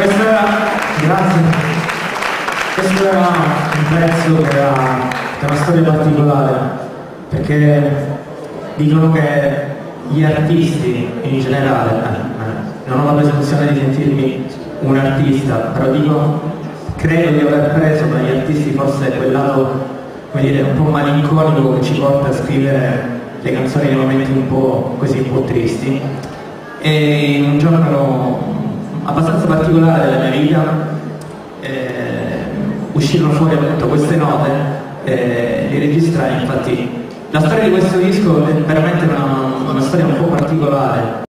questo era un pezzo che ha, una storia particolare, perché dicono che gli artisti in generale, eh, eh, non ho la presunzione di sentirmi un artista, però dico, credo di aver preso dagli artisti forse quel lato, come dire, un po' malinconico che ci porta a scrivere le canzoni nei momenti un po' così un po' tristi. E un giorno abbastanza particolare della mia vita uscirono fuori appunto queste note e li registrai, infatti la storia di questo disco è veramente una, una storia un po' particolare.